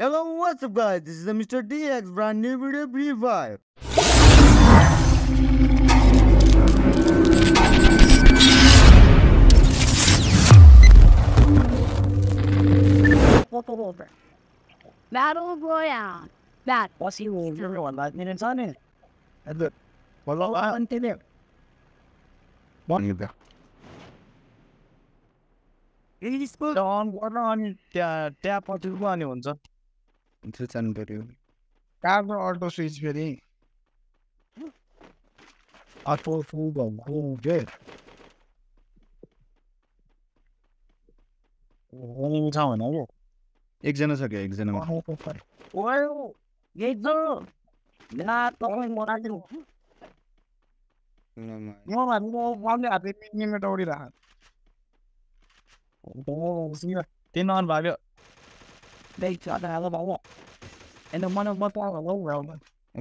Hello, what's up guys? This is the Mr. DX brand new video revive. Battle Royale. That was he will everyone like me and Sunny. And the well I continue. One of them. He's put on water on the tap or two onions. जानु पर्यो कारको Alto switch फेरि के छ भने यो एकजना छ क्या एकजना ओयो यही ना म तिन अन भयो त्यही छ त अब भयो अन्त मलाई बताउ भयो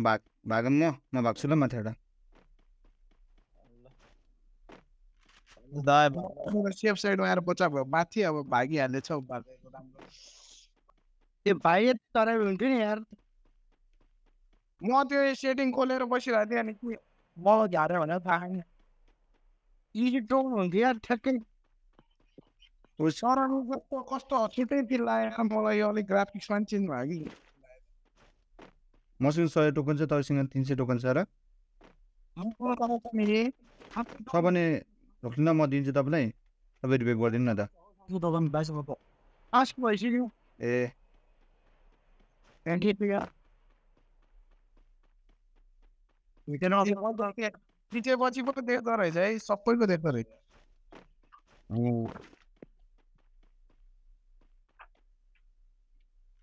भाग भागम म म भाग्छु ल सेफ साइडमा आएर बच्चा भयो माथि अब भागिहाल्नेछ त्यो भाइ तर हुन्थ्यो नि यार म त्यो सेटिङ खोलेर बसिरहेको थिएँ अनि झाऱ्यो भनेर थाहा इजी हुन्थ्यो यार ठ्याक्कै सराउनु कस्तो कस्तो छुट्टै फिल लाग्यो मलाई अलिक ग्राफिक्स पनि चेन्ज भयो कि मसँग सय टोकन छ तपाईँसँग तिन सय टोकन छ र छ भने रोक्नु म दिन्छु तपाईँलाई तपाईँ रिभाइभ गरिदिनु न त भइसक्यो ए पछि पो देख्दो रहेछ है सबैको देख्दो रहेछ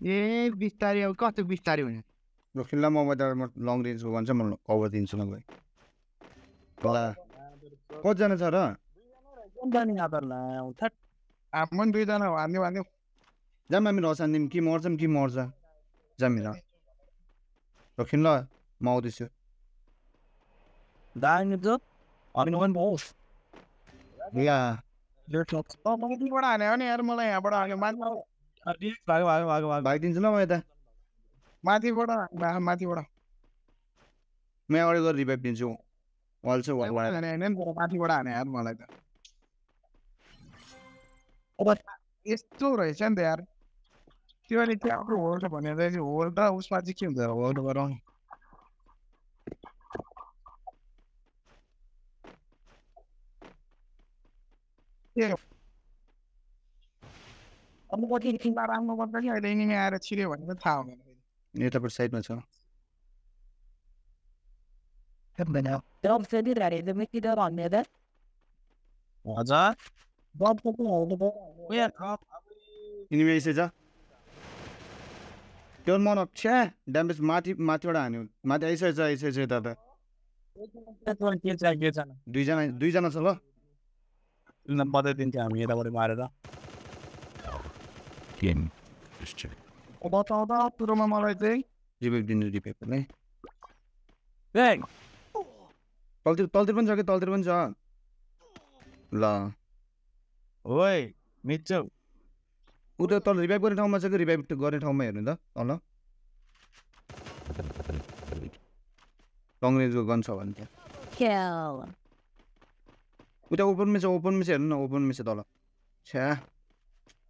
ए बिस्तारै अब कस्तो बिस्तारै हुने? रोक्नु ल म म लङ रेन्जको भन्छ म कभर दिन्छु ल कतिजना छ र? हामी पनि दुईजना हान्यो हान्यो जाम हामी रसानिदिउँ कि मर्छौँ कि मर्छ? जामी र रोक्नु ल म आउँदैछु। त माथिबाट हान्यो भने यार मलाई यहाँबाट हान्यो। माथि भागो भागो भागो भागो भाइ दिन्छु ल म यता। माथिबाट माथिबाट म अगाडि गएर रिभाइभ दिन्छु। वाल छ वाल। वाल हान्यो होइन नि माथिबाट हान्यो यार मलाई त। अब यस्तो रहेछ नि त यार। त्यो अहिले त्यो होल्ड भनेर चाहिँ होल्ड र उसमा चाहिँ के हुन्छ होल्ड गराउनु अब एकछिनमा राम्रो गर्दा कि अहिले आएर छिर्यो भने चाहिँ थाहा हुँदैन साइडमा छ त्यो मन छ्या ड्यामेज माथि माथिबाट हान्यो माथि आइसकेछ आइसकेछ यता त दुईजना दुईजना छ ल बताइदिन्थ्यो हामी यताबाट मारेर बताउँदा सुरुमा मलाई चाहिँ रिभाइभ दिनु रिभाइभ नै ए तलतिर तलतिर पनि छ कि तलतिर पनि छ ल ओइ मिच्चौ ऊ त तल रिभाइभ गर्ने ठाउँमा छ कि रिभाइभ गर्ने ठाउँमा हेर्नु त तल लङ रेन्जको गन छ भने त kill. उता ओपनमै छ ओपनमै छ हेर्नु न ओपनमै छ तल छ्या